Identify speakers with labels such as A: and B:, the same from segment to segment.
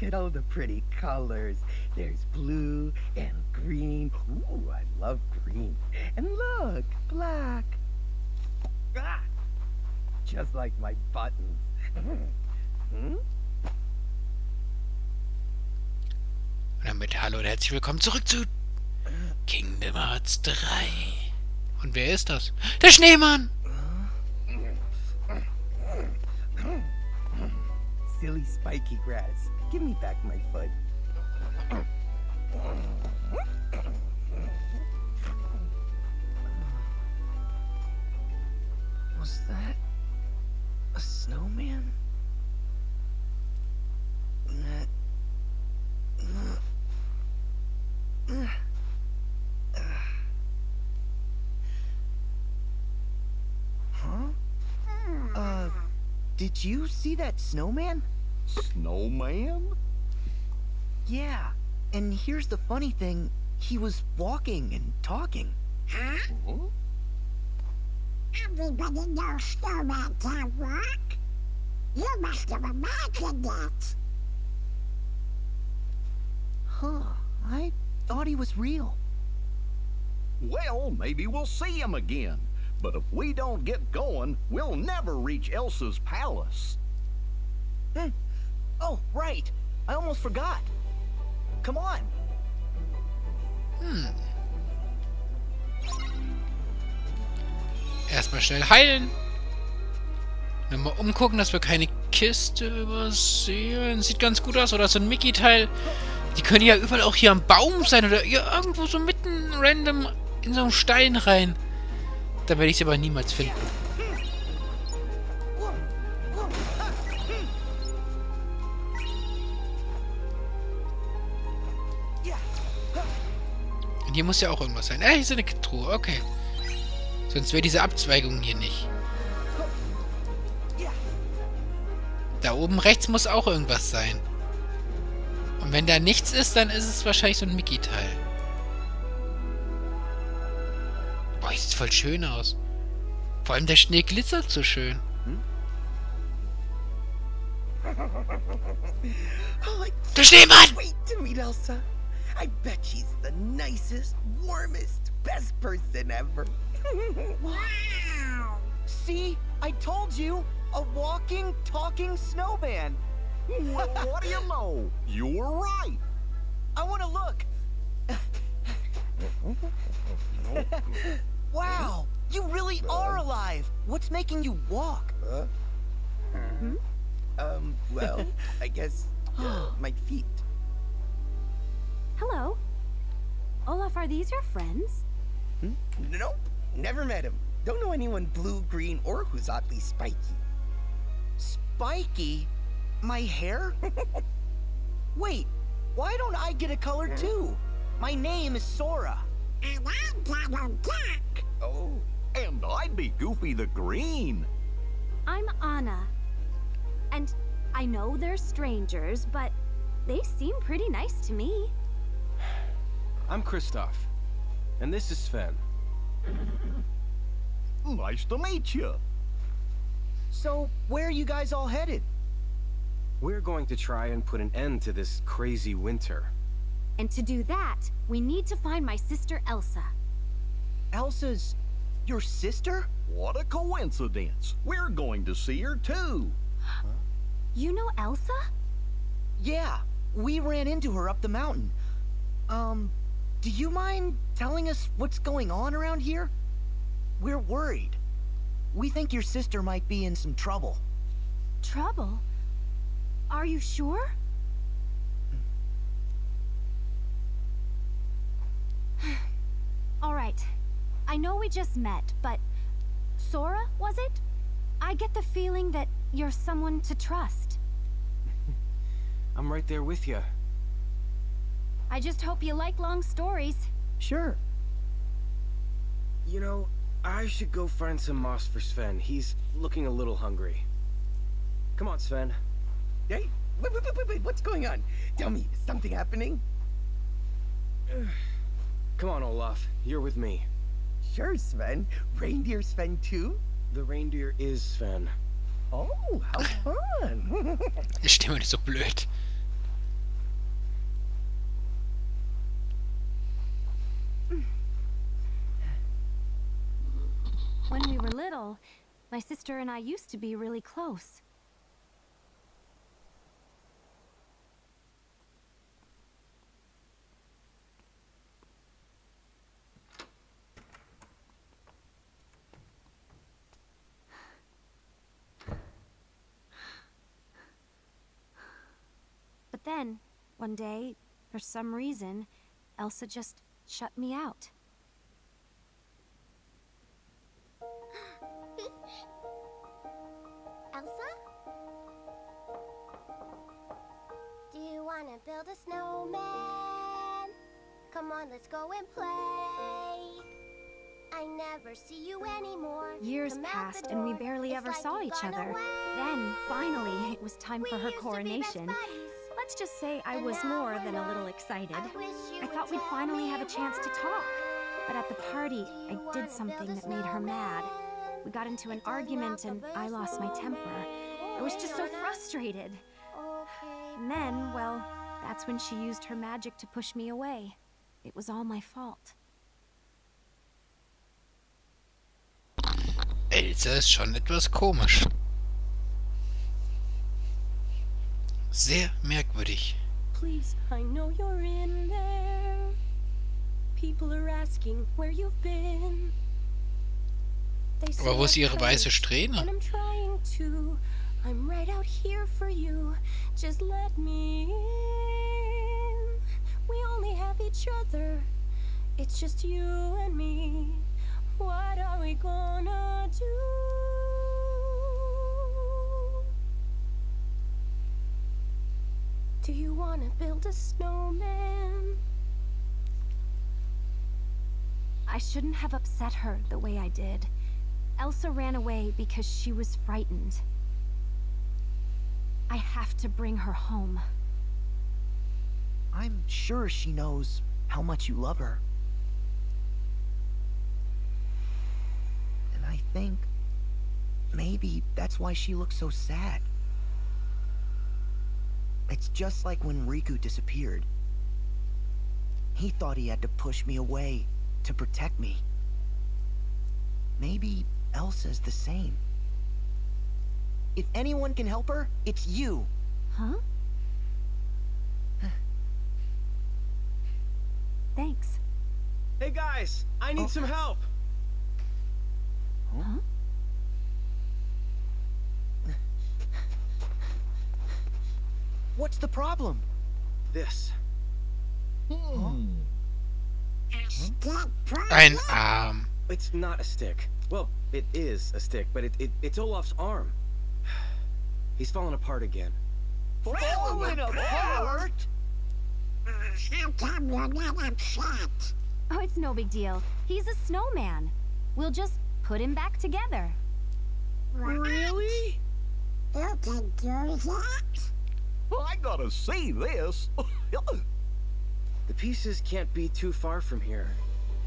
A: Look at all the pretty colors. There's blue and green. Ooh, I love green. And look, black. Ah, just like my buttons. Hmm?
B: Und damit hallo und herzlich willkommen zurück zu Kingdom Hearts 3. Und wer ist das? Der Schneemann!
A: Silly spiky grass. Give me back my foot. Was that a snowman? Huh? Uh, did you see that snowman?
C: Snowman?
A: Yeah, and here's the funny thing he was walking and talking.
C: Huh?
D: Everybody knows Snowman can't walk. You must have imagined it.
A: Huh, I thought he was real.
C: Well, maybe we'll see him again. But if we don't get going, we'll never reach Elsa's palace.
A: Hmm. Oh, right. I almost forgot. Come on.
B: Hm. Erstmal schnell heilen. Nochmal umgucken, dass wir keine Kiste übersehen. Sieht ganz gut aus. Oder so ein Mickey-Teil. Die können ja überall auch hier am Baum sein. Oder irgendwo so mitten random in so einen Stein rein. Da werde ich sie aber niemals finden. Hier muss ja auch irgendwas sein. Ah, hier ist eine Truhe. Okay. Sonst wäre diese Abzweigung hier nicht. Da oben rechts muss auch irgendwas sein. Und wenn da nichts ist, dann ist es wahrscheinlich so ein Mickey-Teil. Boah, sieht voll schön aus. Vor allem der Schnee glitzert so schön.
A: I
B: Der Schneemann!
A: Wait to meet Elsa. I bet she's the nicest, warmest, best person ever.
D: Wow.
A: See, I told you, a walking, talking snowman.
C: Well, what do you know? You were right.
A: I want to look. wow, you really are alive. What's making you walk? Hmm? Um, well, I guess uh, my feet.
E: Hello. Olaf, are these your friends?
A: Hmm? Nope, never met him. Don't know anyone blue, green, or who's oddly spiky. Spiky? My hair? Wait, why don't I get a color too? My name is Sora.
D: And I'm Donald Duck.
A: Oh,
C: And I'd be Goofy the Green.
E: I'm Anna. And I know they're strangers, but they seem pretty nice to me.
F: I'm Kristoff, and this is Sven.
C: Nice to meet you.
A: so where are you guys all headed?
F: We're going to try and put an end to this crazy winter.
E: And to do that, we need to find my sister Elsa.
A: Elsa's your sister?
C: What a coincidence. We're going to see her too.
E: You know Elsa?
A: Yeah, we ran into her up the mountain. Um, do you mind telling us what's going on around here? We're worried. We think your sister might be in some trouble.
E: Trouble? Are you sure? All right. I know we just met, but Sora, was it? I get the feeling that you're someone to trust.
F: I'm right there with you.
E: I just hope you like long stories.
A: Sure.
F: You know, I should go find some moss for Sven. He's looking a little hungry. Come on, Sven.
A: Hey, wait, wait, wait, wait, wait, what's going on? Tell me, is something happening?
F: Come on, Olaf. You're with me.
A: Sure, Sven. Reindeer Sven too?
F: The reindeer is Sven.
A: Oh, how fun.
B: Die Stimme ist so blöd.
E: Were little, my sister and I used to be really close. But then, one day, for some reason, Elsa just shut me out.
D: Elsa? Do you want to build a snowman? Come on, let's go and play. I never see you anymore.
E: Years
D: Come
E: passed and we barely
D: It's
E: ever
D: like
E: saw each other.
D: away.
E: Then, finally, it was time
D: We
E: for her
D: used to be best
E: coronation. Let's just say I
D: And
E: was more than a little excited.
D: I
E: I thought we'd finally have a chance to talk. But at the party, I did something that made her mad.
D: Snowman?
E: We got into an argument and
D: wrap of
E: I
D: a
E: lost my temper. I was just so frustrated. And then, well, that's when she used her magic to push me away. It was all my fault.
B: Elsa ist schon etwas komisch. Sehr merkwürdig.
G: Please, I know you're in there. People are asking where you've been.
B: Aber wo ist ihre weiße Strähne?
G: And I'm trying to. I'm right out here for you. Just let me in. We only have each other. It's just you and me. What are we gonna do? Do you wanna build a snowman?
E: I shouldn't have upset her the way I did. Elsa ran away because she was frightened. I have to bring her home.
A: I'm sure she knows how much you love her. And I think maybe that's why she looks so sad. It's just like when Riku disappeared. He thought he had to push me away to protect me. Maybe Elsa's the same. If anyone can help her, it's you.
E: Huh? Thanks.
F: Hey guys, I need
A: Oh.
F: some help. Huh?
A: What's the problem?
F: This. Hmm.
B: Ein Arm.
F: It's not a stick. Well, it is a stick, but it, it it's Olaf's arm. He's falling apart again.
A: Falling apart?
D: How come you're not upset?
E: Oh, it's no big deal. He's a snowman. We'll just put him back together.
A: Really?
D: You can do that?
C: I gotta see this.
F: The pieces can't be too far from here.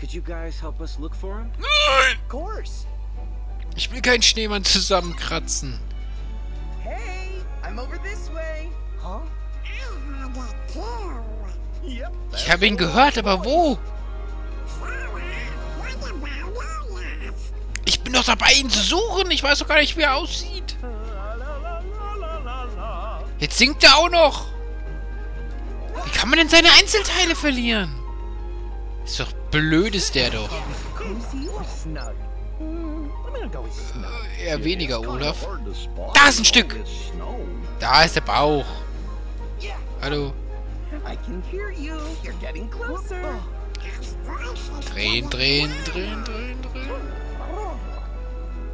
F: Could you guys help us look for him?
B: Nein!
A: Of course.
B: Ich will keinen Schneemann zusammenkratzen.
A: Hey, I'm over this way. Huh?
B: Ich habe ihn gehört, aber wo? Ich bin doch dabei, ihn zu suchen. Ich weiß doch gar nicht, wie er aussieht. Jetzt singt er auch noch. Wie kann man denn seine Einzelteile verlieren? Ist doch blöd, ist der doch. Äh, Eher weniger, Olaf. Da ist ein
C: in
B: Stück. Da ist der Bauch. Hallo. Drehen, drehen, drehen, drehen, drehen.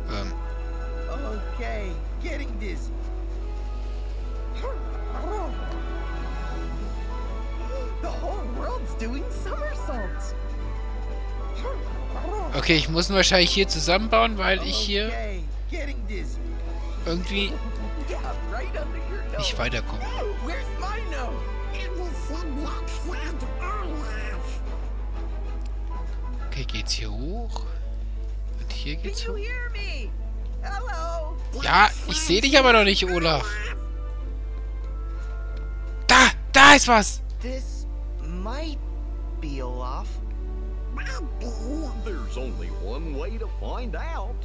B: Ähm,
A: Okay, getting dizzy.
B: Okay, ich muss ihn wahrscheinlich hier zusammenbauen, weil ich hier irgendwie nicht weiterkomme. Okay, geht's hier hoch? Und hier geht's
A: you
B: hoch? Ja, ich sehe dich aber noch nicht, Olaf. Da, da ist was.
A: might be Olaf.
C: There's only one way to find out.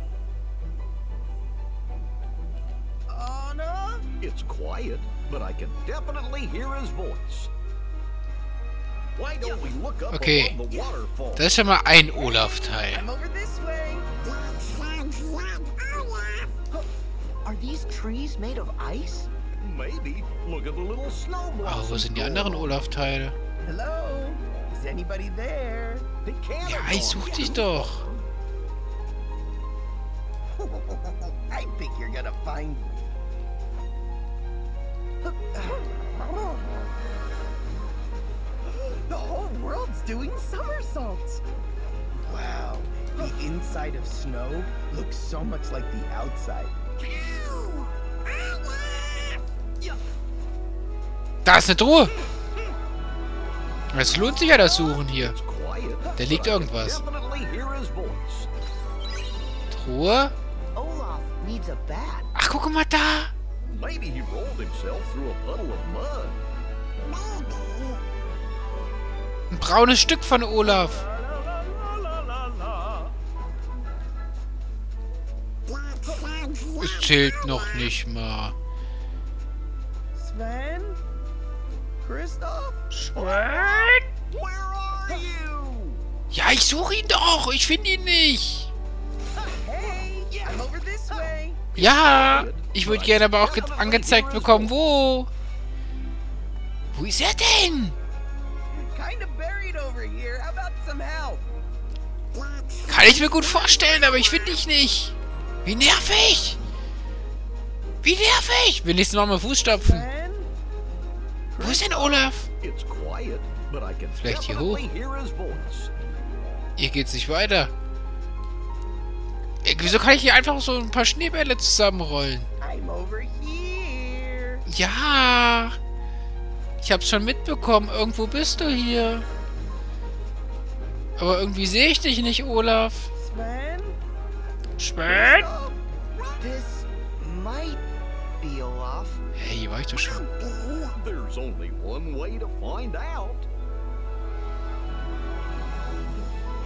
A: Anna?
C: It's quiet, but I can definitely hear his voice. Why don't we look up
B: okay.
C: the waterfall?
B: Ein Olaf-Teil.
A: I'm over this way.
H: Are these trees made of ice?
C: Maybe. Look at the little snow ah,
B: wo sind die anderen Olaf-Teile?
A: Hello? Is anybody there?
C: They can't
B: Ja, ich such dich doch.
A: I think you're gonna find me. The whole world's doing somersaults. Wow, the inside of snow looks so much like the outside.
B: Da ist eine Truhe. Es lohnt sich ja das Suchen hier. Da liegt irgendwas. Truhe?
H: Olaf needs a bat.
B: Ach, guck mal da. Ein braunes Stück von Olaf. Es zählt noch nicht mal.
A: Sven? Christoph?
C: Where are you?
B: Ja, ich suche ihn doch. Ich finde ihn nicht.
A: Hey, I'm over this way.
B: Ja, ich würde gerne aber auch ge- angezeigt bekommen, wo. Wo ist er denn? Kann ich mir gut vorstellen, aber ich finde dich nicht. Wie nervig. Wie nervig. Wenigstens noch mal Fußstapfen. Wo ist denn Olaf? Vielleicht hier hoch? Hier geht's nicht weiter. Ey, wieso kann ich hier einfach so ein paar Schneebälle zusammenrollen? Ja. Ich hab's schon mitbekommen. Irgendwo bist du hier. Aber irgendwie sehe ich dich nicht, Olaf.
A: Sven?
B: Sven?
H: This might be Olaf.
B: Hey, hier war ich doch schon.
C: There's only one way to find out.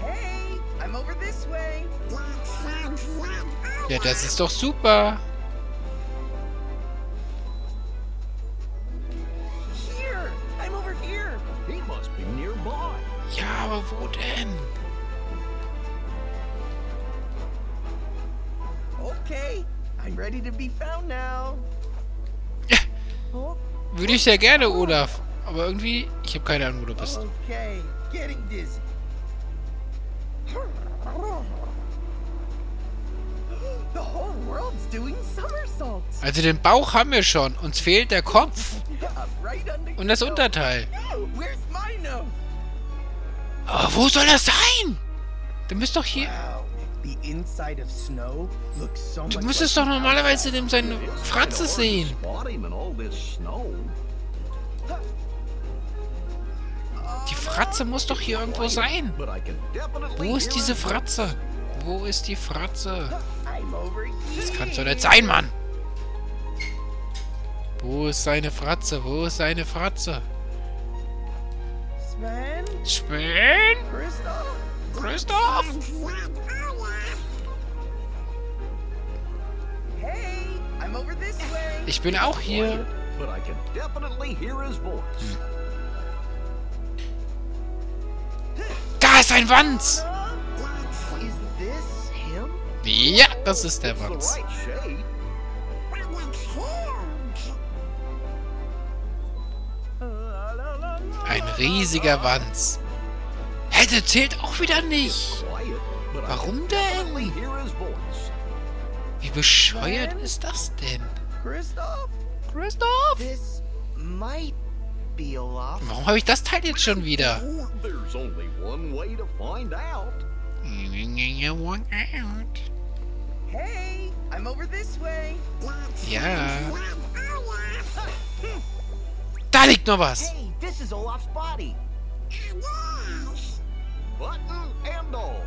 A: Hey, I'm over this way.
B: Ja, das ist doch super.
A: Here, I'm over here.
C: He must be nearby.
B: Ja, aber wo denn?
A: Okay, I'm ready to be found now. Oh,
B: Würde ich sehr gerne, Olaf. Aber irgendwie, ich habe keine Ahnung, wo du bist.
A: okay, getting dizzy.
B: Also den Bauch haben wir schon. Uns fehlt der Kopf und das Unterteil. Aber wo soll das sein? Du müsst doch hier...
A: Wow,
B: Du müsstest doch normalerweise dem seine Fratze sehen. Die Fratze muss doch hier irgendwo sein. Wo ist diese. Fratze? Wo ist die Fratze? Das kann's doch nicht sein, Mann. Wo ist seine Fratze? Wo ist seine Fratze?
A: Sven?
B: Sven?
A: Christoph?
B: Christoph? Ich bin auch hier. Da ist ein Wanz. Ja, das ist der Wanz. Ein riesiger Wanz. Hä, der zählt auch wieder nicht. Warum denn? Bescheuert ist das denn?
A: Christoph?
B: Christoph?
H: This might be Olaf.
B: Warum habe ich das Teil jetzt schon wieder?
C: There's only one way to find out.
A: Hey, I'm over this way.
B: Ja. Da liegt noch was.
H: Hey, this is Olaf's body.
C: Button and all.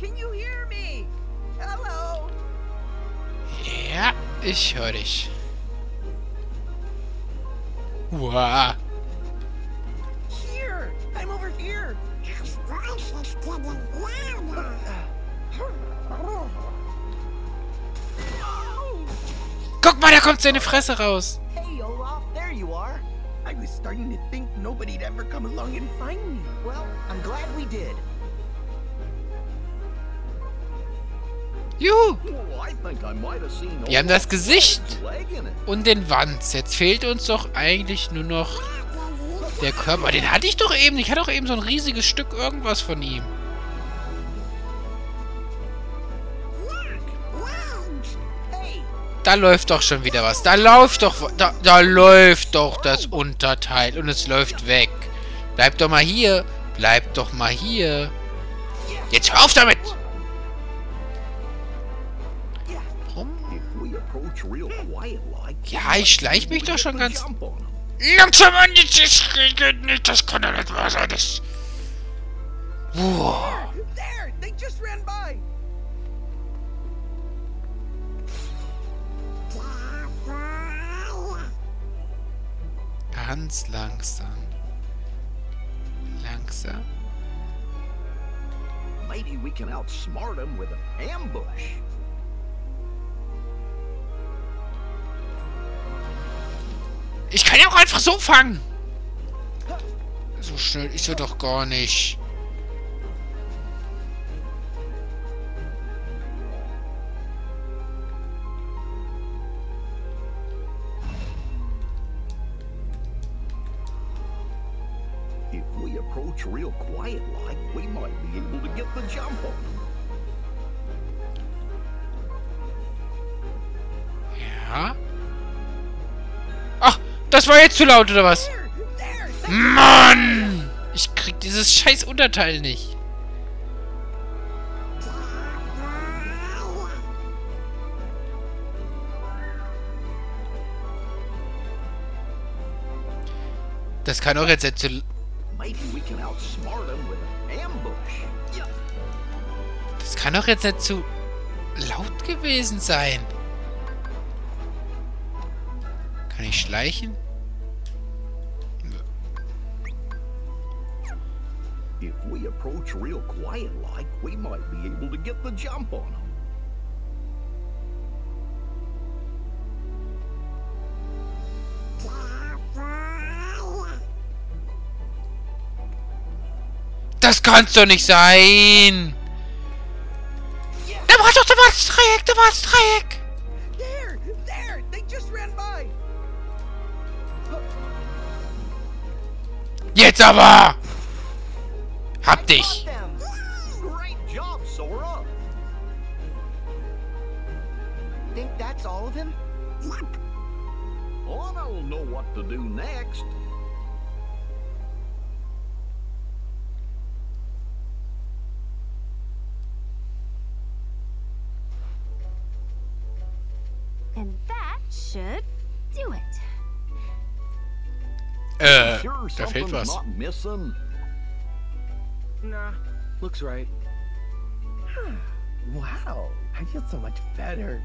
A: Can you hear me? Hello?
B: Ja, ich höre dich. Wow.
A: Here, I'm over here.
B: Guck mal, da kommt seine Fresse raus.
H: Hey, Olaf, there you are.
A: I was starting to think nobody'd ever come along and find me.
H: Well, I'm glad we did.
B: Juhu.
C: Oh,
B: Wir haben das Gesicht und den Wanz. Jetzt fehlt uns doch eigentlich nur noch der Körper. Den hatte ich doch eben. Ich hatte doch eben so ein riesiges Stück irgendwas von ihm. Da läuft doch schon wieder was. Da läuft doch... Da, da läuft doch das Unterteil. Und es läuft weg. Bleib doch mal hier. Bleib doch mal hier. Jetzt hör auf damit! Ja, ich schleich mich doch schon ganz...
C: 'em.
B: Langsam an, das geht nicht. Das kann doch nicht wahr sein. Das...
A: By!
B: Ganz langsam. Langsam.
C: Maybe we can outsmart them with an ambush.
B: Ich kann ja auch einfach so fangen. So schnell ist er doch gar nicht.
C: If we approach real quiet like, we might be able to get the jump on.
B: Ja. Ach, das war jetzt zu laut, oder was? Mann! Ich krieg dieses scheiß Unterteil nicht. Das kann auch jetzt nicht zu... Das kann doch jetzt nicht zu laut gewesen sein. Kann ich schleichen?
C: If we approach real quiet like, we might be able to get the jump on 'em.
B: Das kann's doch nicht sein! Da war doch, da war das Dreieck, da war das Dreieck! Jetzt aber! Hab dich!
H: them.
C: Great job, Sora!
H: Think that's all of him?
C: I don't know what to do next.
E: And that should do it.
B: Äh,
C: sure
B: da fehlt
C: something's
B: was.
C: not missing?
F: Nah, looks right.
A: Wow! I feel so much better.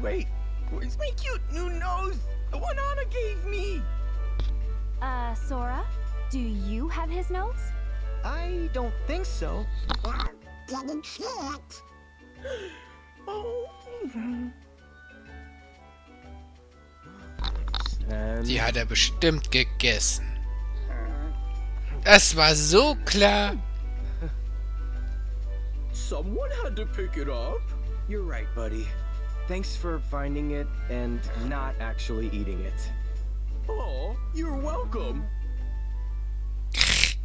A: Wait, where's my cute new nose? The one Anna gave me!
E: Uh, Sora, do you have his nose?
H: I don't think so.
A: Oh,
F: And
B: Die hat er bestimmt gegessen. Das war so klar.
F: someone had to pick it up. You're right, buddy. Thanks for finding it and not actually eating it. Oh, you're welcome.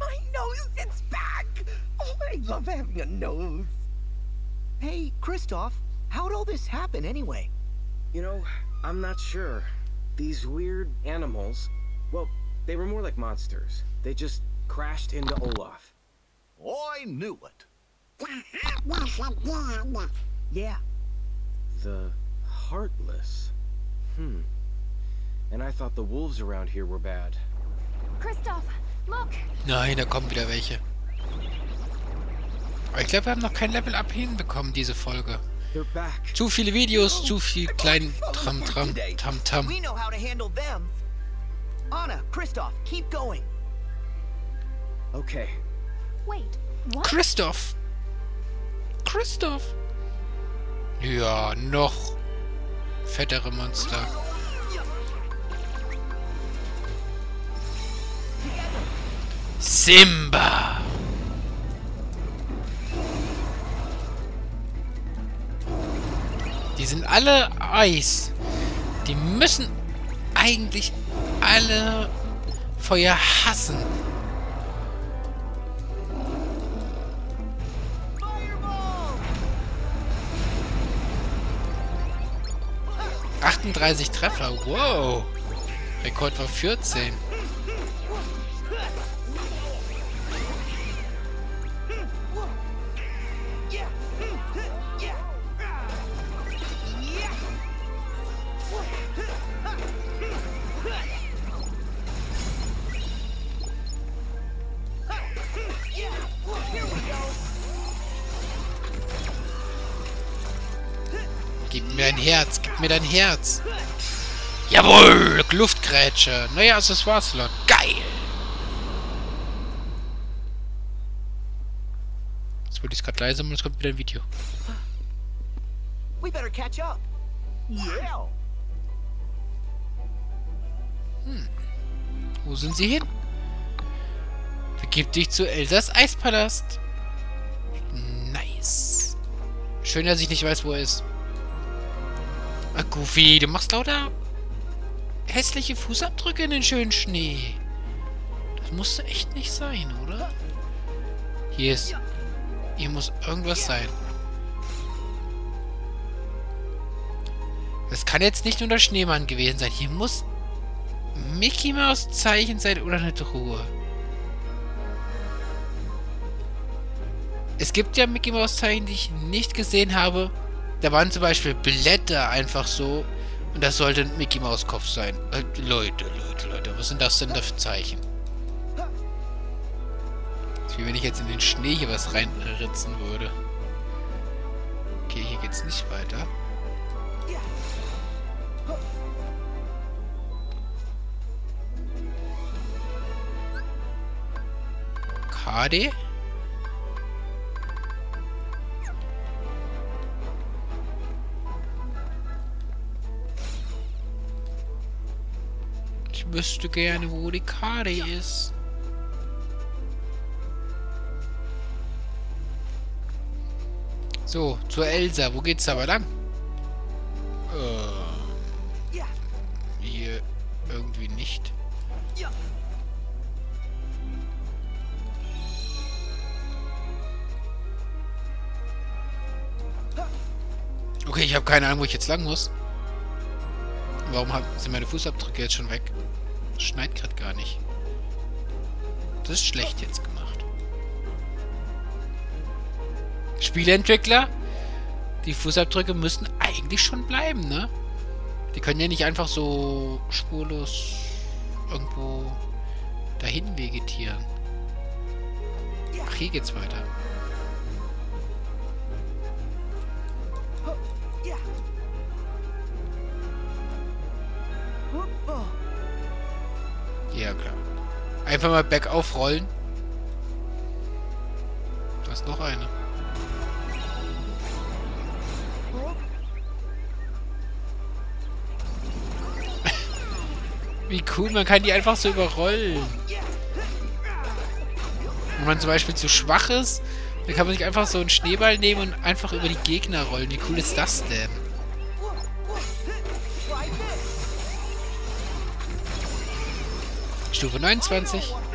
A: my nose, it's back! Oh, I love having a nose.
H: Hey, Kristoff, how'd all this happen anyway?
F: You know, I'm not sure. These weird animals, well, they were more like monsters. They just crashed into Olaf.
C: I knew it.
H: Yeah,
F: The Heartless. Hmm. And I thought the wolves around here were bad.
E: Kristoff, look!
B: Nein, da kommen wieder welche. Aber ich glaube, wir haben noch kein Level-Up hinbekommen, diese Folge. Zu viele Videos, zu viel klein Tram-Tram, Tam-Tam.
H: we know how to handle them. Anna, Kristoff, keep going.
F: Okay.
E: Wait, what?
B: Christoph! Christoph! Ja, noch. fettere Monster. Simba! Die sind alle Eis. Die müssen eigentlich alle Feuer hassen. ...38 Treffer, wow! Rekord war 14. gib mir dein Herz. Jawohl, Luftgrätsche. Neuer Accessoire-Slot. Geil. Jetzt wurde ich gerade leise und es kommt wieder ein Video.
H: We better catch up.
C: Yeah.
B: Wo sind sie hin? Begib dich zu Elsas Eispalast. Nice. Schön, dass ich nicht weiß, wo er ist. Goofy, du machst lauter hässliche Fußabdrücke in den schönen Schnee. Das musste echt nicht sein, oder? Hier ist... Hier muss irgendwas sein. Das kann jetzt nicht nur der Schneemann gewesen sein. Hier muss Mickey Maus Zeichen sein oder eine Truhe. Es gibt ja Mickey Maus Zeichen, die ich nicht gesehen habe. Da waren zum Beispiel Blätter einfach so. Und das sollte ein Mickey Maus Kopf sein. Äh, Leute, Leute, Leute. Was sind das denn da für Zeichen? Wie wenn ich jetzt in den Schnee hier was reinritzen würde. Okay, hier geht's nicht weiter. KD? Wüsste gerne, wo die Karte ist. So, zur Elsa. Wo geht's aber lang? Äh, hier irgendwie nicht. Okay, ich habe keine Ahnung, wo ich jetzt lang muss. Warum sind meine Fußabdrücke jetzt schon weg? Das schneit gerade gar nicht. Das ist schlecht jetzt gemacht. Spieleentwickler? Die Fußabdrücke müssen eigentlich schon bleiben, ne? Die können ja nicht einfach so spurlos irgendwo dahin vegetieren. Ach, hier geht's weiter. Ja, klar. Einfach mal bergauf rollen. Da ist noch eine. Wie cool, man kann die einfach so überrollen. Wenn man zum Beispiel zu schwach ist, dann kann man sich einfach so einen Schneeball nehmen und einfach über die Gegner rollen. Wie cool ist das denn? Stufe 29.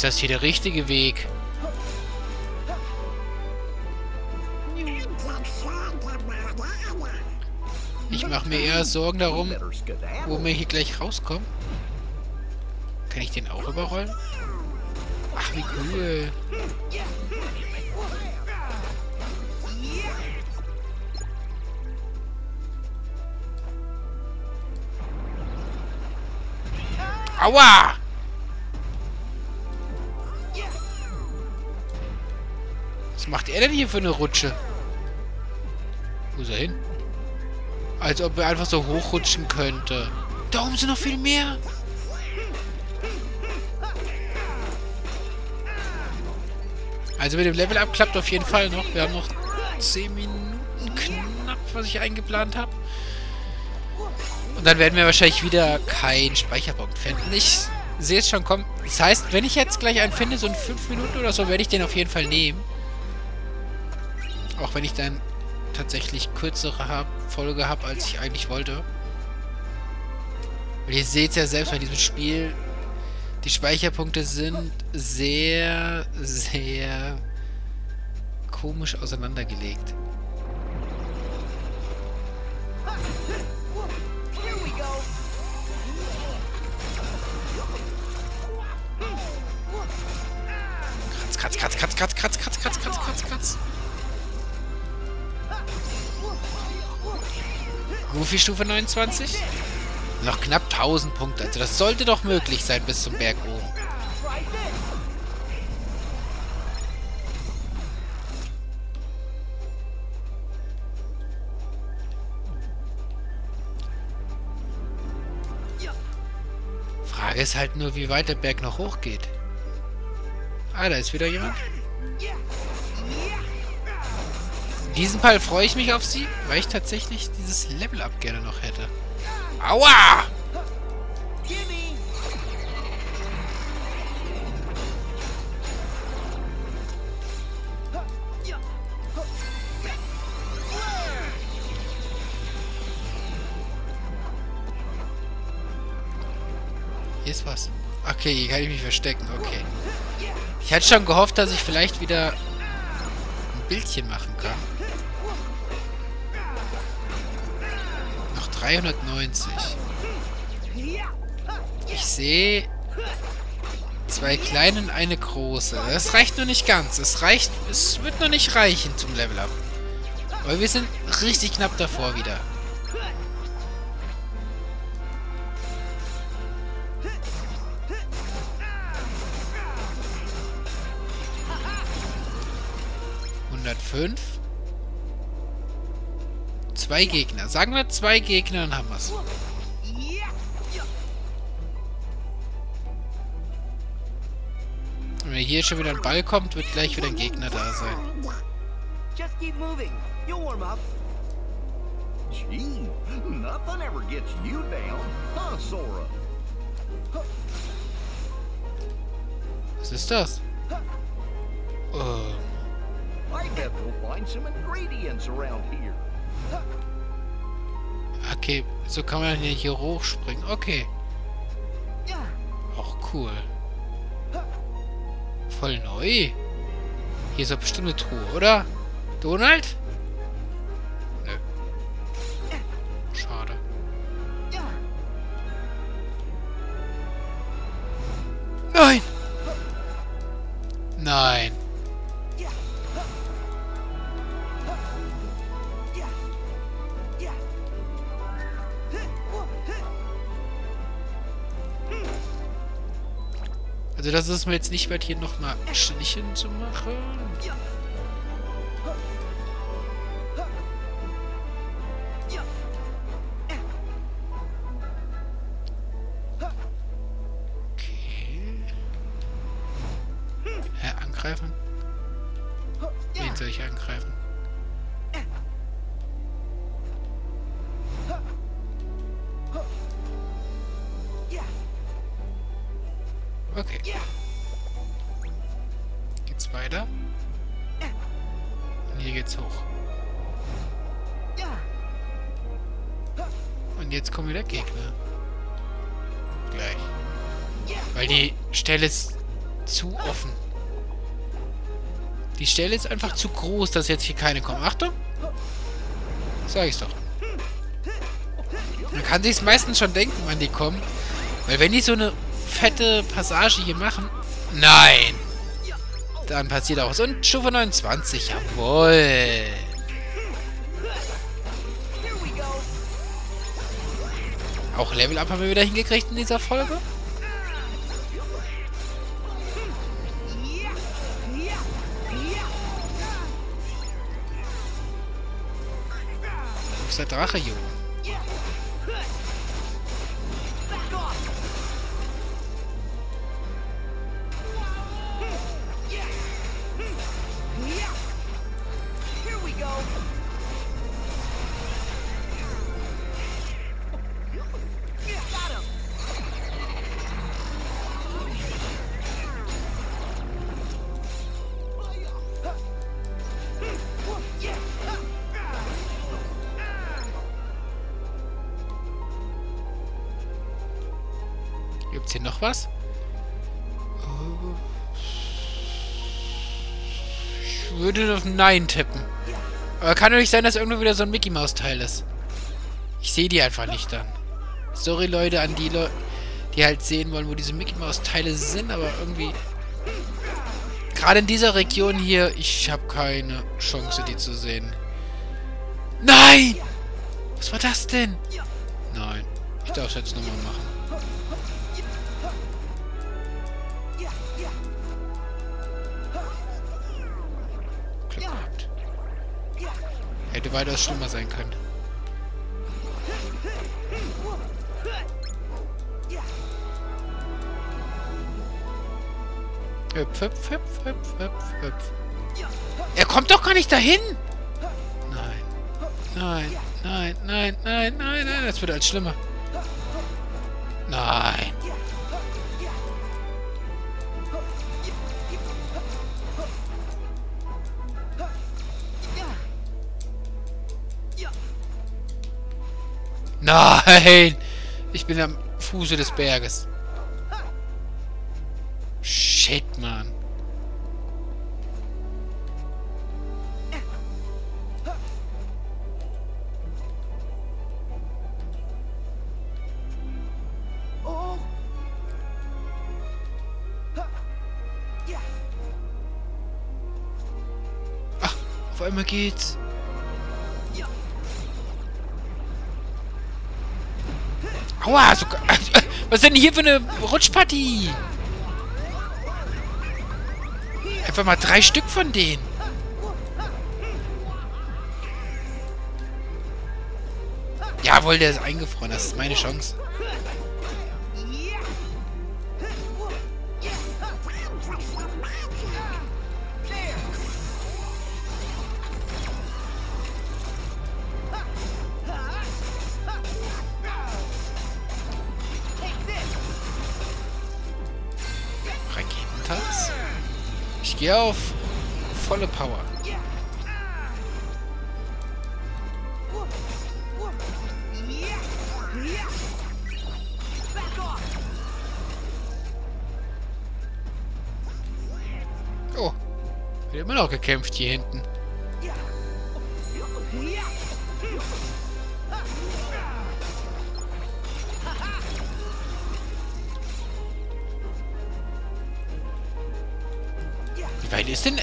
B: ist das hier der richtige Weg. Ich mache mir eher Sorgen darum, wo wir hier gleich rauskommen. Kann ich den auch überrollen? Ach, wie cool. Aua! Macht er denn hier für eine Rutsche? Wo ist er hin? Als ob er einfach so hochrutschen könnte. Da oben sind noch viel mehr. Also mit dem Level-Up klappt auf jeden Fall noch. Wir haben noch 10 Minuten knapp, was ich eingeplant habe. Und dann werden wir wahrscheinlich wieder keinen Speicherpunkt finden. Ich sehe es schon kommen. Das heißt, wenn ich jetzt gleich einen finde, so in 5 Minuten oder so, werde ich den auf jeden Fall nehmen. Auch wenn ich dann tatsächlich kürzere hab, Folge habe, als ich eigentlich wollte. Und ihr seht ja selbst bei diesem Spiel, die Speicherpunkte sind sehr, sehr komisch auseinandergelegt. Kratz, kratz, kratz, kratz, kratz, kratz, kratz, kratz, kratz, kratz. Goofy-Stufe 29? Noch knapp 1000 Punkte. Also das sollte doch möglich sein bis zum Berg oben. Frage ist halt nur, wie weit der Berg noch hochgeht. Ah, da ist wieder jemand. In diesem Fall freue ich mich auf sie, weil ich tatsächlich dieses Level-Up gerne noch hätte. Aua! Hier ist was. Okay, hier kann ich mich verstecken. Okay. Ich hatte schon gehofft, dass ich vielleicht wieder ein Bildchen machen kann. 390. Ich sehe zwei kleine und eine große. Das reicht nur nicht ganz. Es reicht, es wird noch nicht reichen zum Level Up. Aber wir sind richtig knapp davor wieder. Hundertfünf. Zwei Gegner. Sagen wir zwei Gegner, dann haben wir's. Und wenn hier schon wieder ein Ball kommt, wird gleich wieder ein Gegner da sein.
H: Just keep moving. You'll warm up.
C: Gee, nothing ever gets you down, huh, Sora?
B: Was ist das? Ähm,
C: I bet we'll find some ingredients around here.
B: Okay, so kann man hier, hier hochspringen. Okay. Auch cool. Voll neu. Hier ist doch bestimmt eine Truhe, oder? Donald? Nö. Schade. Nein! Nein. Also das ist mir jetzt nicht wert, hier nochmal Schnittchen zu machen. Okay. Hä, angreifen? Wen soll ich angreifen? Jetzt kommen wieder Gegner. Gleich. Weil die Stelle ist zu offen. Die Stelle ist einfach zu groß, dass jetzt hier keine kommen. Achtung! Sag ich's doch. Man kann sich's meistens schon denken, wann die kommen. Weil wenn die so eine fette Passage hier machen... Nein! Dann passiert auch was. Und Stufe 29, jawohl! Auch Level Up haben wir wieder hingekriegt in dieser Folge. Wo ist der Drache, Junge? Würde auf Nein tippen. Aber kann doch nicht sein, dass irgendwo wieder so ein Mickey Maus Teil ist. Ich sehe die einfach nicht dann. Sorry Leute an die Leute, die halt sehen wollen, wo diese Mickey Maus Teile sind, aber irgendwie gerade in dieser Region hier, ich habe keine Chance, die zu sehen. Nein! Was war das denn? Nein. Ich darf es jetzt nochmal machen. Hätte weitaus schlimmer sein können. Hüpf, hüpf, hüpf, hüpf, hüpf, hüpf. Er kommt doch gar nicht dahin! Nein. Nein, nein, nein, nein, nein, nein. Das wird als schlimmer. Nein. Nein! Ich bin am Fuße des Berges. Shit, Mann. Ach, auf einmal geht's. Aua, so, was ist denn hier für eine Rutschpartie? Einfach mal drei Stück von denen. Jawohl, der ist eingefroren. Das ist meine Chance. Gehe auf volle Power. Oh, wird immer noch gekämpft hier hinten.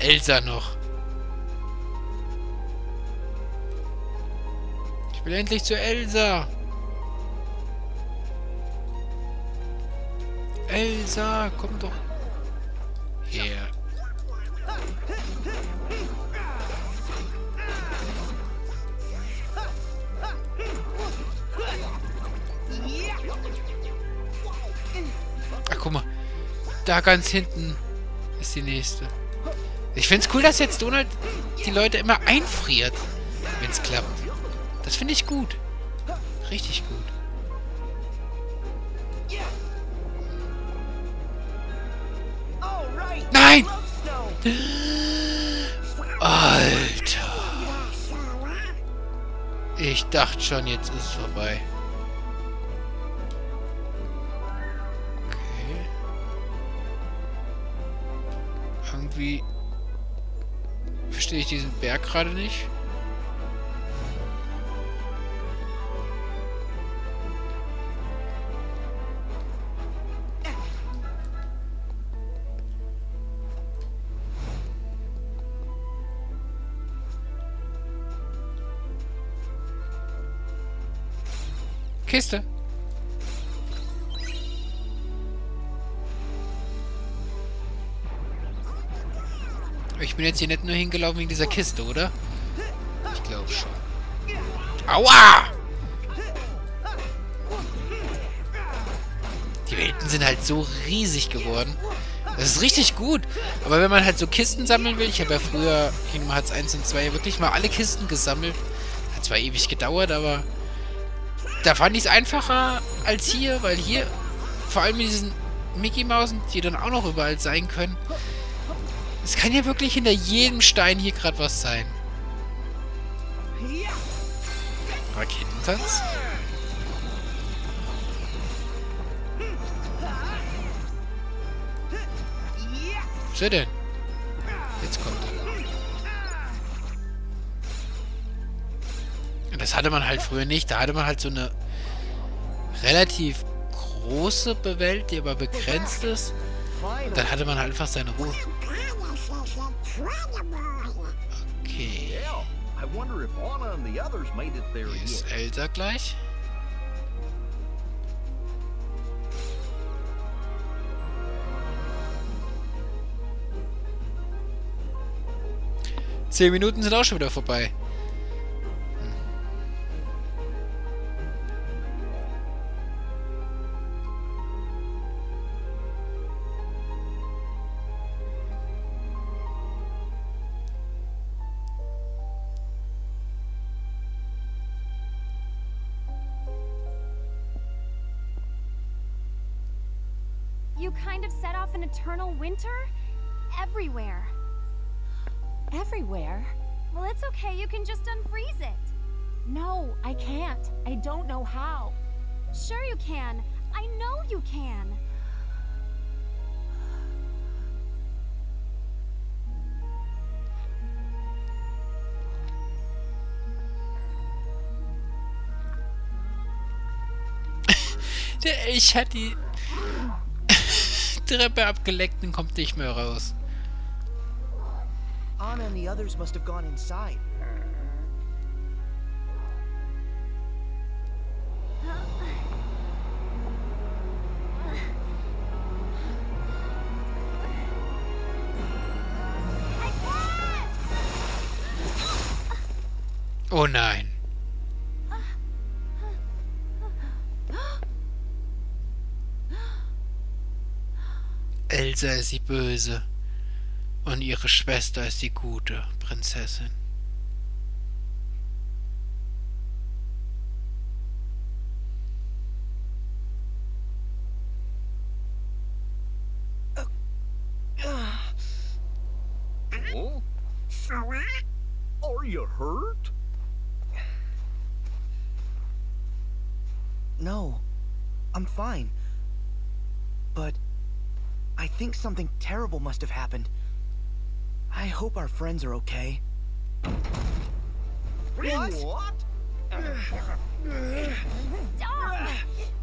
B: Elsa noch? Ich will endlich zu Elsa. Elsa, komm doch her. Ach, guck mal. Da ganz hinten ist die nächste. Ich find's cool, dass jetzt Donald die Leute immer einfriert, wenn's klappt. Das finde ich gut. Richtig gut. Nein! Alter. Ich dachte schon, jetzt ist es vorbei. ich diesen Berg gerade nicht? Kiste. Bin jetzt hier nicht nur hingelaufen wegen dieser Kiste, oder? Ich glaube schon. Aua! Die Welten sind halt so riesig geworden. Das ist richtig gut. Aber wenn man halt so Kisten sammeln will, ich habe ja früher Kingdom Hearts 1 und 2 wirklich mal alle Kisten gesammelt. Hat zwar ewig gedauert, aber da fand ich es einfacher als hier, weil hier, vor allem mit diesen Mickey Mausen, die dann auch noch überall sein können, es kann ja wirklich hinter jedem Stein hier gerade was sein. Raketentanz? Was denn? Jetzt kommt er. Das hatte man halt früher nicht. Da hatte man halt so eine relativ große Welt, die aber begrenzt ist. Und dann hatte man halt einfach seine Ruhe. Okay.
C: Yeah, I wonder if Anna and the others made it there
B: Hier ist Elsa gleich. Zehn Minuten sind auch schon wieder vorbei.
E: You kind of set off an eternal winter? Everywhere.
G: Everywhere?
E: Well, it's okay. You can just unfreeze it.
G: No, I can't. I don't know how.
E: Sure you can. I know you can.
B: Der Elch hat die Treppe abgeleckt und kommt nicht mehr raus.
H: Anna and the others must have gone inside.
B: Oh nein. Elsa ist die Böse. Und ihre Schwester ist die gute Prinzessin.
H: Something terrible must have happened. I hope our friends are okay.
C: What? What?
E: Stop!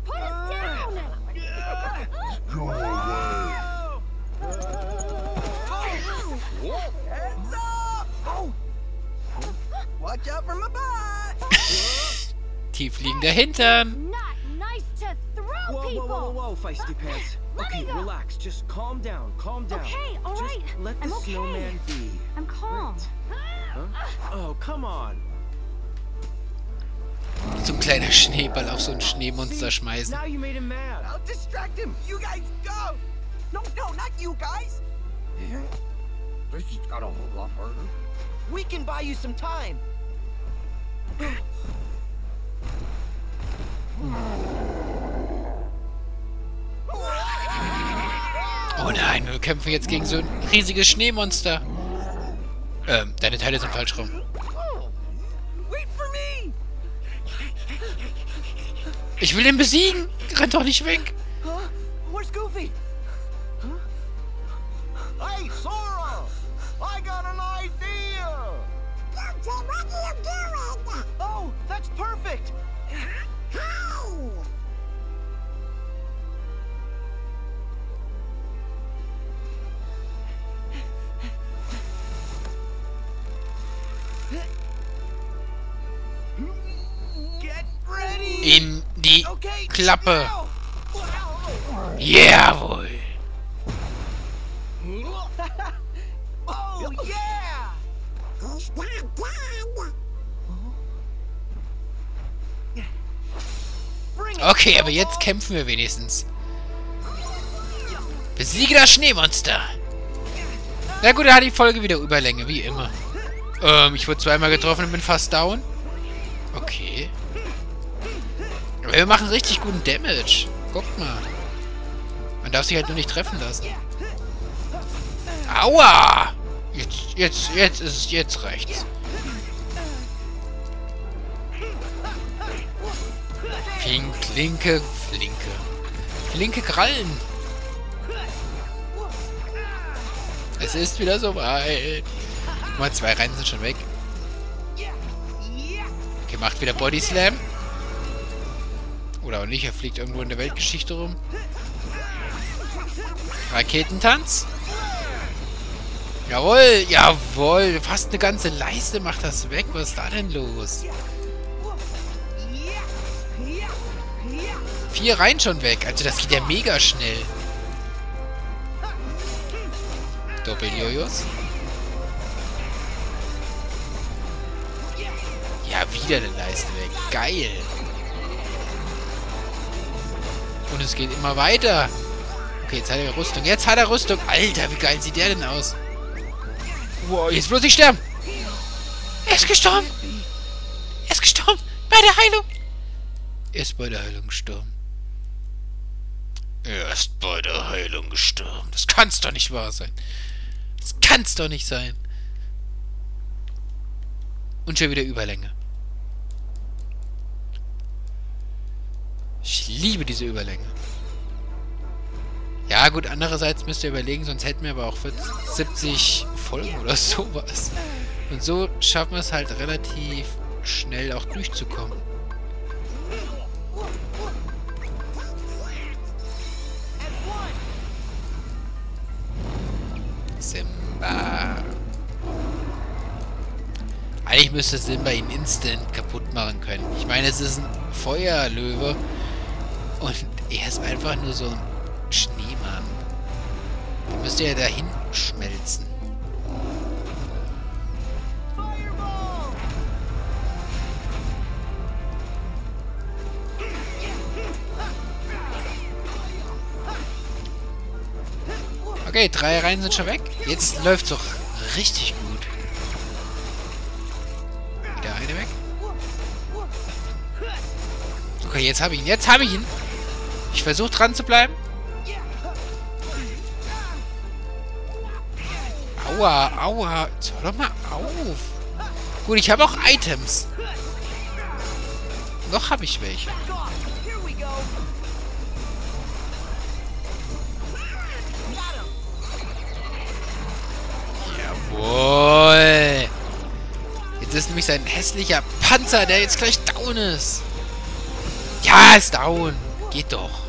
E: Put us down! Go away!
A: Heads up! Oh! Watch out for my butt!
B: Tiefliegender Hintern.
E: Not nice to throw
F: Whoa, whoa, whoa, whoa, feisty pants.
E: Let
F: Okay,
E: go.
F: relax. Just calm down. Calm down.
E: Okay, all
F: Just
E: right.
F: let the
E: I'm okay.
F: snowman be.
E: I'm calm.
F: Oh, come on.
B: So ein kleiner Schneeball auf so ein Schneemonster schmeißen.
F: Now you made him mad.
A: I'll distract him! You guys go! No, no, not you guys! This just got a whole lot harder.
H: We can buy you some time. Hmm.
B: Oh nein, wir kämpfen jetzt gegen so ein riesiges Schneemonster. Ähm, deine Teile sind falsch rum. Ich will ihn besiegen. Renn doch nicht weg.
H: Where's Goofy?
C: Hey, Sora! I got an idea!
H: Oh, that's perfect.
B: In die. Klappe. Jawohl.
F: Oh.
B: Okay, aber jetzt kämpfen wir wenigstens. Besiege das Schneemonster. Na gut, da hat die Folge wieder Überlänge, wie immer. Ähm, ich wurde zweimal getroffen und bin fast down. Okay. Aber wir machen richtig guten Damage. Guckt mal. Man darf sich halt nur nicht treffen lassen. Aua! Jetzt, jetzt, jetzt ist es, jetzt rechts. Flink, flinke, flinke. Flinke Krallen. Es ist wieder soweit. Mal zwei Reihen sind schon weg. Okay, macht wieder Body Slam. Oder auch nicht, er fliegt irgendwo in der Weltgeschichte rum. Raketentanz. Jawohl, jawohl. Fast eine ganze Leiste macht das weg. Was ist da denn los? Vier Reihen schon weg. Also das geht ja mega schnell. Doppeljojos. Ja, wieder eine Leiste weg. Geil. Und es geht immer weiter. Okay, jetzt hat er Rüstung. Jetzt hat er Rüstung. Alter, wie geil sieht der denn aus? Wow, jetzt bloß nicht sterben. Er ist gestorben. Er ist gestorben. Bei der Heilung. Er ist bei der Heilung gestorben. Er ist bei der Heilung gestorben. Das kann's doch nicht wahr sein. Das kann's doch nicht sein. Und schon wieder Überlänge. Ich liebe diese Überlänge. Ja, gut, andererseits müsst ihr überlegen, sonst hätten wir aber auch 40, 70 Folgen oder sowas. Und so schaffen wir es halt relativ schnell auch durchzukommen. Simba. Eigentlich müsste Simba ihn instant kaputt machen können. Ich meine, es ist ein Feuerlöwe. Und er ist einfach nur so ein Schneemann. Der müsste ja dahin schmelzen. Okay, drei Reihen sind schon weg. Jetzt läuft's doch richtig gut. Wieder eine weg. Okay, jetzt habe ich ihn. Jetzt habe ich ihn. Ich versuche dran zu bleiben. Aua, aua. Hör doch mal auf. Gut, ich habe auch Items. Noch habe ich welche. Jawohl. Jetzt ist nämlich sein hässlicher Panzer, der jetzt gleich down ist. Ja, ist down. Geht doch.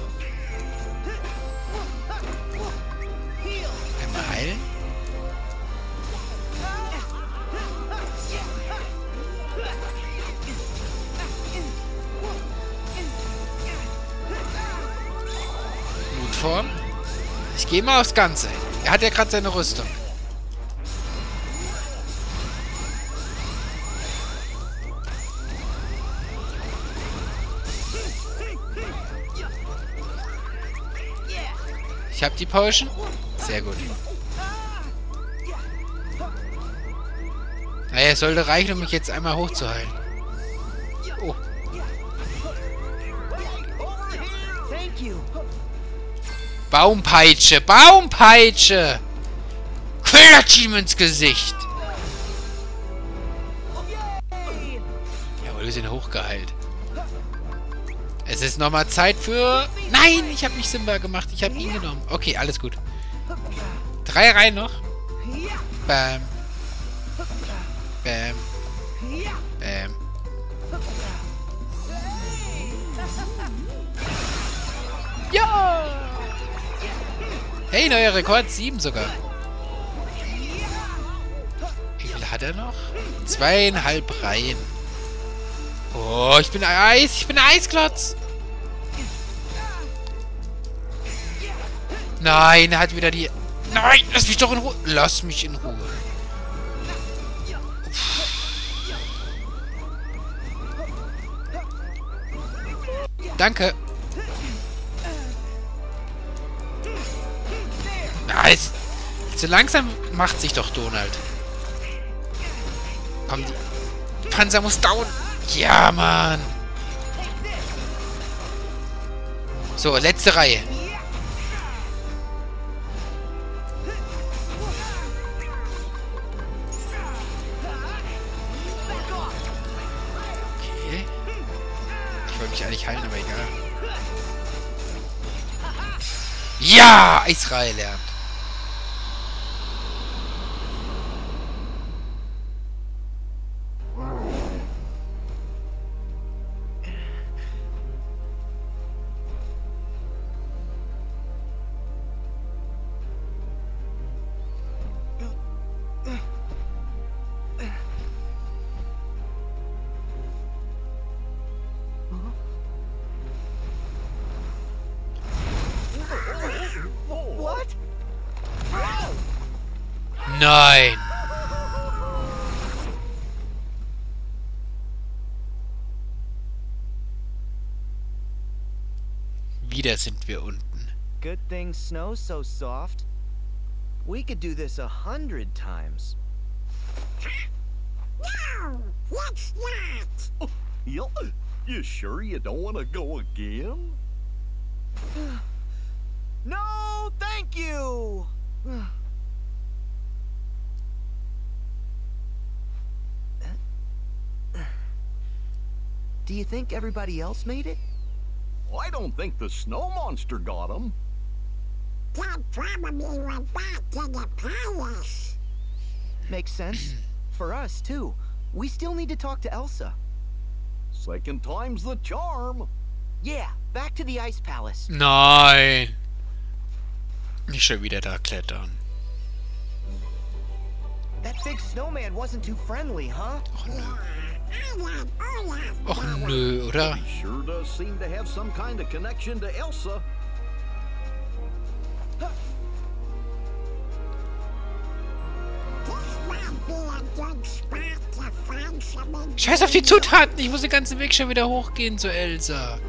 B: Gehe mal aufs Ganze. Er hat ja gerade seine Rüstung. Ich habe die Potion. Sehr gut. Naja, es sollte reichen, um mich jetzt einmal hochzuheilen. Baumpeitsche! Baumpeitsche! Klatsch ihm ins Gesicht! Jawohl, wir sind hochgeheilt. Es ist nochmal Zeit für... Nein, ich habe nicht Simba gemacht. Ich habe ihn genommen. Okay, alles gut. Drei Reihen noch. Bam. Bam. Bam. Ja! Hey, neuer Rekord. Sieben sogar. Wie viel hat er noch? Zweieinhalb Reihen. Oh, ich bin Eis. Ich bin Eisklotz. Nein, er hat wieder die... Nein, lass mich doch in Ruhe. Lass mich in Ruhe. Danke. Nice. So langsam macht sich doch Donald. Komm, die Panzer muss down. Ja, Mann. So, letzte Reihe. Okay. Ich wollte mich eigentlich heilen, aber egal. Ja! Eisreihe lernt. Nein. Wieder sind wir unten.
H: Good thing snow's so soft. We could do this a hundred times.
C: You, you sure you don't want to go again?
H: No, thank you! Do you think everybody else made it?
C: I don't think the snow monster got him.
I: Dad probably went back to the palace.
H: Makes sense. For us, too. We still need to talk to Elsa.
C: Second time's the charm.
H: Yeah, back to the Ice Palace.
B: Nein. Nicht schon wieder da klettern.
H: That big snowman wasn't too friendly, huh?
B: Och nö. Och nö, oder? Scheiß auf die Zutaten. Ich muss den ganzen Weg schon wieder hochgehen zu Elsa.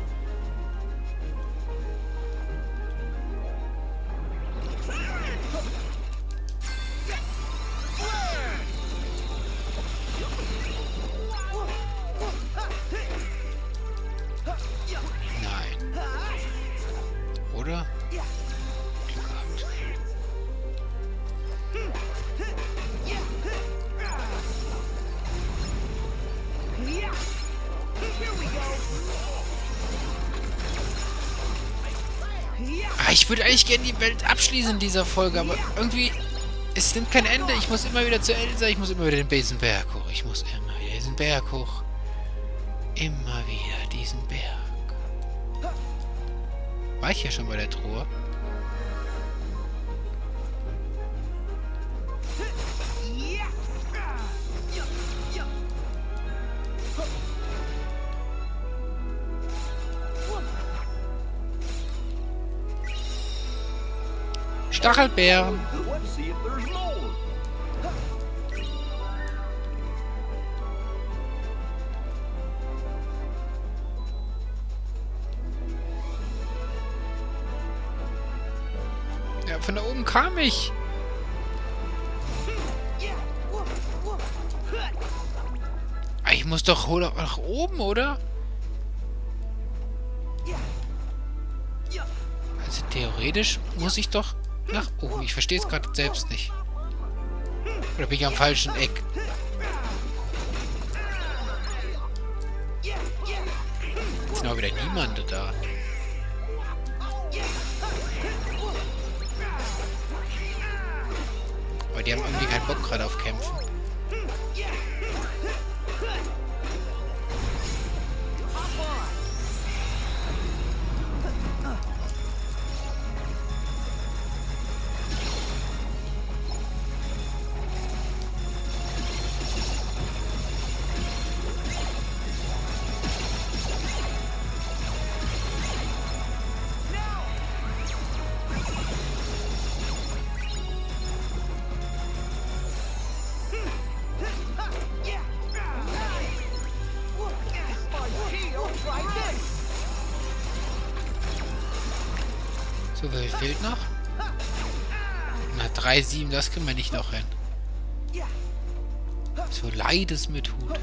B: Ich würde eigentlich gerne die Welt abschließen in dieser Folge, aber irgendwie... Es nimmt kein Ende. Ich muss immer wieder zu Elsa. Ich muss immer wieder den Besenberg hoch. Ich muss immer wieder diesen Berg hoch. Immer wieder diesen Berg. War ich ja schon bei der Truhe? Stachelbeeren. Ja, von da oben kam ich. Ah, Ich muss doch nach oben, oder? Also theoretisch muss ich doch nach oben. Ich verstehe es gerade selbst nicht. Oder bin ich am falschen Eck? Jetzt sind aber wieder niemande da. Aber die haben irgendwie keinen Bock gerade auf Kämpfen. 3,7, das kriegen wir nicht noch hin. So leid es mir tut.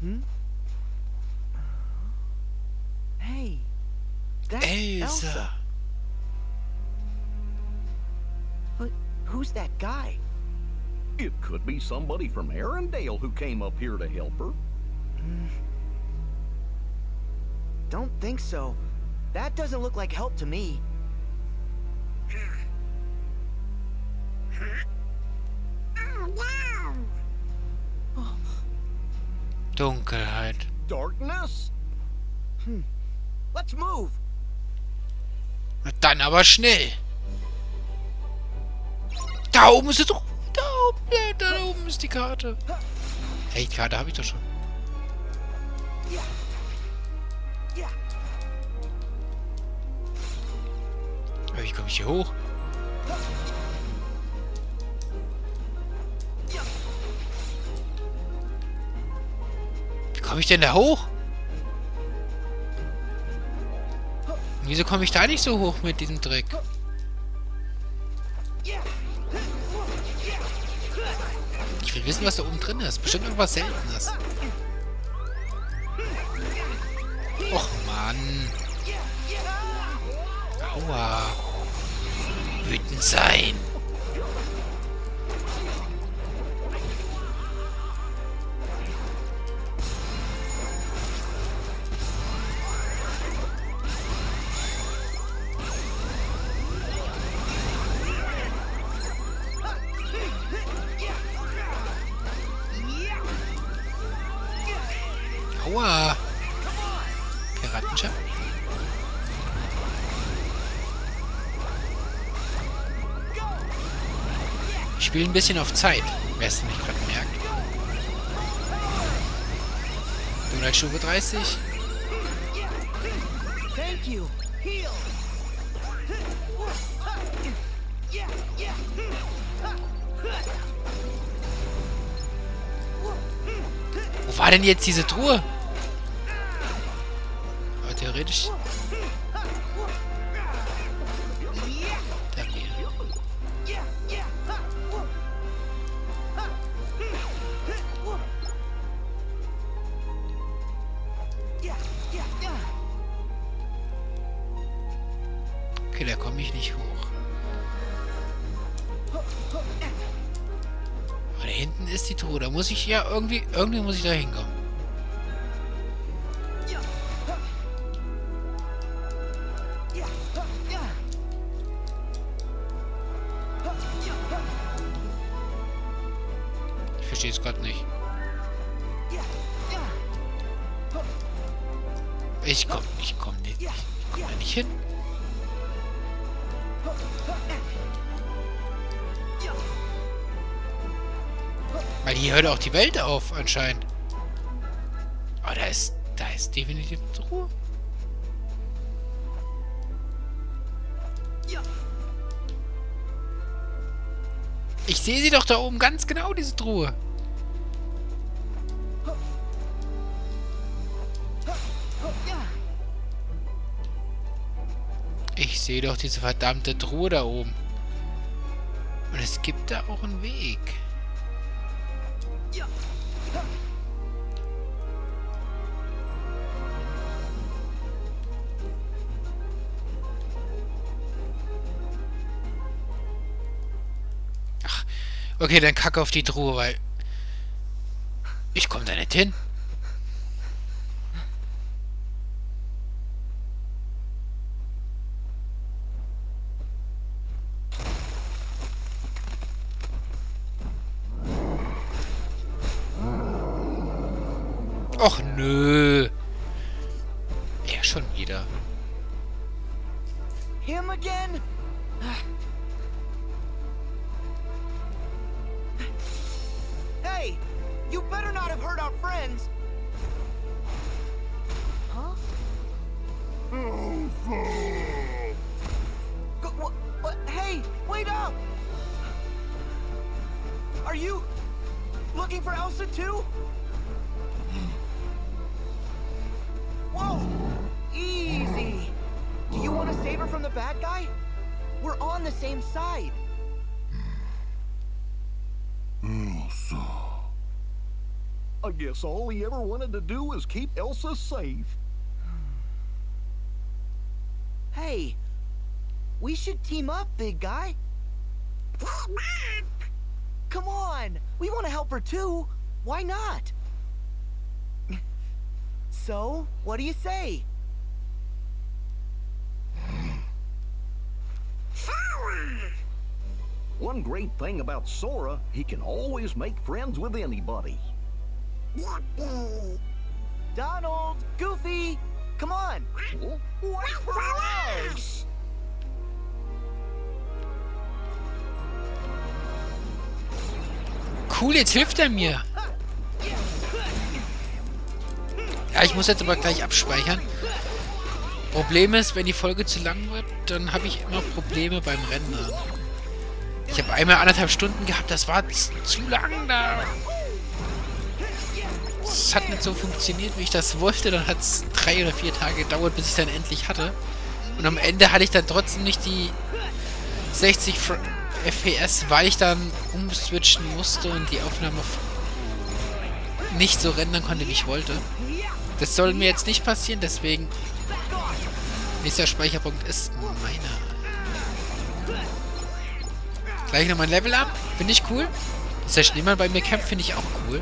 B: Hm?
H: Hey, that's
B: Elsa.
H: But who's that guy?
C: It could be somebody from Arendelle who came up here to help her.
H: Don't think so. That doesn't look like help to me.
I: Oh no!
B: Dunkelheit.
C: Darkness?
H: Let's move.
B: Dann aber schnell. Da oben ist es doch. Da oben, da oben ist die Karte. Hey, die Karte habe ich doch schon. Komme ich hier hoch? Wie komme ich denn da hoch? Wieso komme ich da nicht so hoch mit diesem Dreck? Ich will wissen, was da oben drin ist. Bestimmt irgendwas Seltenes. Och, Mann. Aua. Wütend sein. Spiele ein bisschen auf Zeit, wer es nicht gerade merkt. Stufe 30.
H: Thank you. Heal.
B: Wo war denn jetzt diese Truhe? Aber theoretisch... Ja irgendwie... Irgendwie muss ich da hinkommen. Die Welt auf, anscheinend. Aber da ist, da ist definitiv eine Truhe. Ich sehe sie doch da oben ganz genau, diese Truhe. Ich sehe doch diese verdammte Truhe da oben. Und es gibt da auch einen Weg. Okay, dann kacke auf die Truhe, weil... Ich komme da nicht hin.
C: All he ever wanted to do was keep Elsa safe.
H: Hey, we should team up, big guy.
I: Team up!
H: Come on, we want to help her too. Why not? So, what do you say?
I: Sora!
C: One great thing about Sora, he can always make friends with anybody.
H: Donald, Goofy, come on. Wait.
B: Cool, jetzt hilft er mir. Ja, ich muss jetzt aber gleich abspeichern. Problem ist, wenn die Folge zu lang wird, dann habe ich immer Probleme beim Rendern. Ich habe einmal anderthalb Stunden gehabt, das war zu lang da. Es hat nicht so funktioniert, wie ich das wollte. Dann hat es drei oder vier Tage gedauert, bis ich dann endlich hatte. Und am Ende hatte ich dann trotzdem nicht die 60 Fr FPS, weil ich dann umswitchen musste und die Aufnahme nicht so rendern konnte, wie ich wollte. Das soll mir jetzt nicht passieren, deswegen... Nächster Speicherpunkt ist meiner. Gleich nochmal ein Level up. Finde ich cool. Dass der Schneemann bei mir kämpft, finde ich auch cool.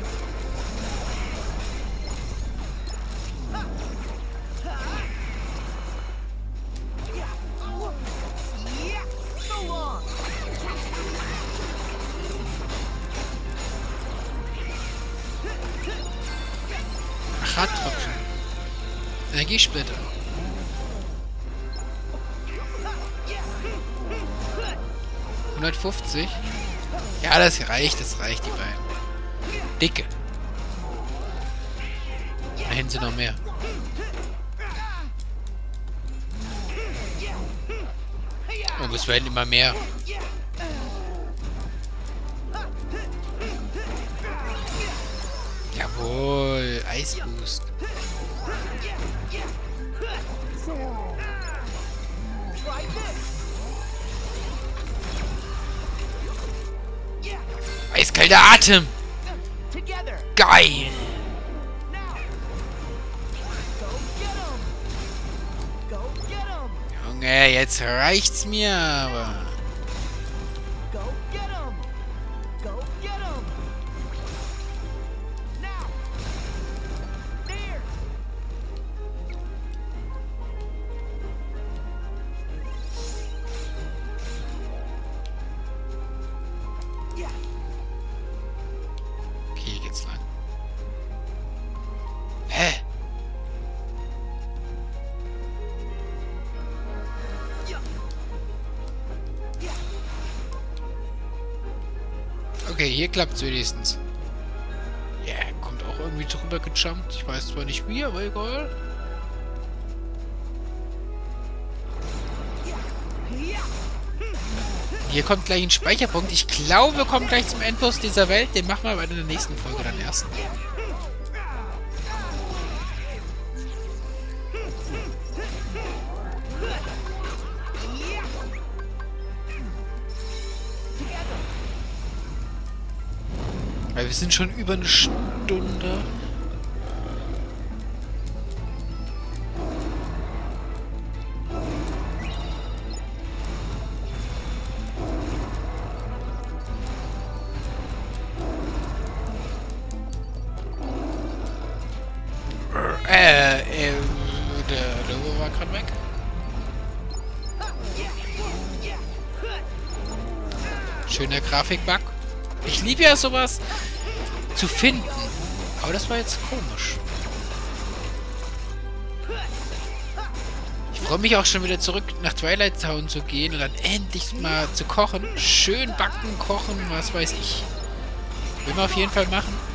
B: ...150? Ja, das reicht, das reicht, die beiden. Dicke. Da hinten sind noch mehr. Und es werden immer mehr. Jawohl, Eisboost.
H: Try this.
B: Eiskalter Atem. Geil. Junge, jetzt reicht's mir aber. Okay, hier klappt's wenigstens. Ja, kommt auch irgendwie drüber gejumpt. Ich weiß zwar nicht wie, aber egal. Hier kommt gleich ein Speicherpunkt. Ich glaube, wir kommen gleich zum Endboss dieser Welt. Den machen wir aber in der nächsten Folge dann erst. Wir sind schon über eine Stunde. Äh, äh, der Logo war gerade weg. Schöner Grafikbug. Ich liebe ja sowas zu finden. Aber das war jetzt komisch. Ich freue mich auch schon wieder zurück nach Twilight Town zu gehen und dann endlich mal zu kochen. Schön backen, kochen, was weiß ich. Will man auf jeden Fall machen.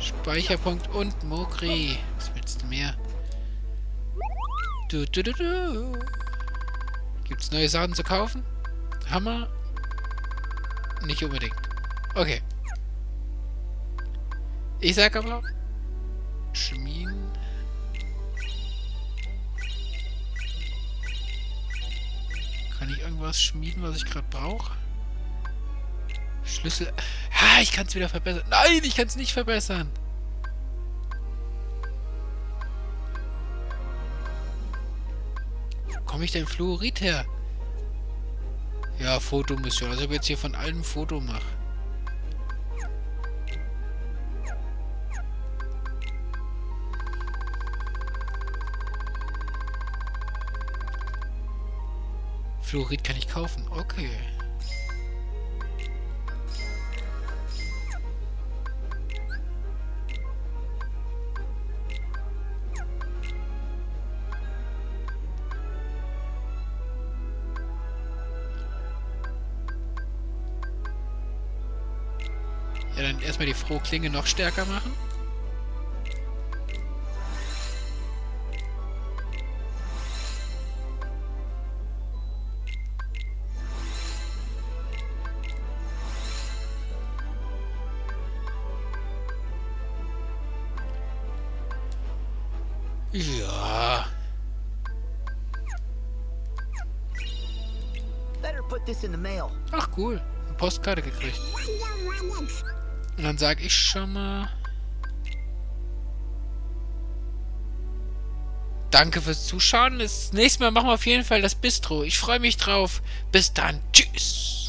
B: Speicherpunkt und Mogri. Was willst du mehr? Du, du, du, du. Gibt's neue Sachen zu kaufen? Hammer? Nicht unbedingt. Okay. Ich sag aber... Schmieden. Kann ich irgendwas schmieden, was ich gerade brauche? Schlüssel... Ah, ich kann es wieder verbessern. Nein, ich kann es nicht verbessern. Wo komme ich denn Fluorid her? Ja, Fotomission. Also ich jetzt hier von allem Foto mache. Fluorid kann ich kaufen. Okay. Erstmal die Frohklinge noch stärker machen. Ja. Ach cool. Eine Postkarte gekriegt. Und dann sag ich schon mal... Danke fürs Zuschauen. Das nächste Mal machen wir auf jeden Fall das Bistro. Ich freue mich drauf. Bis dann. Tschüss.